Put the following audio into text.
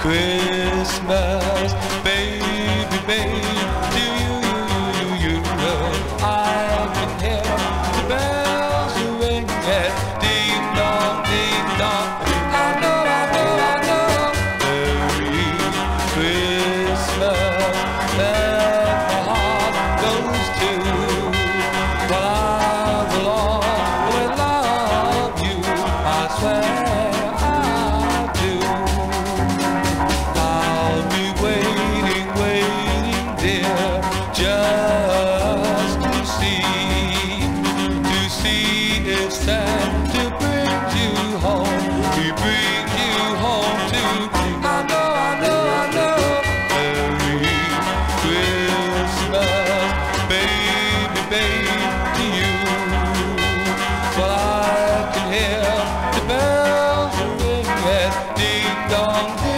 Christmas, baby, baby. made to you. Well, I can hear the bells ring at ding dong.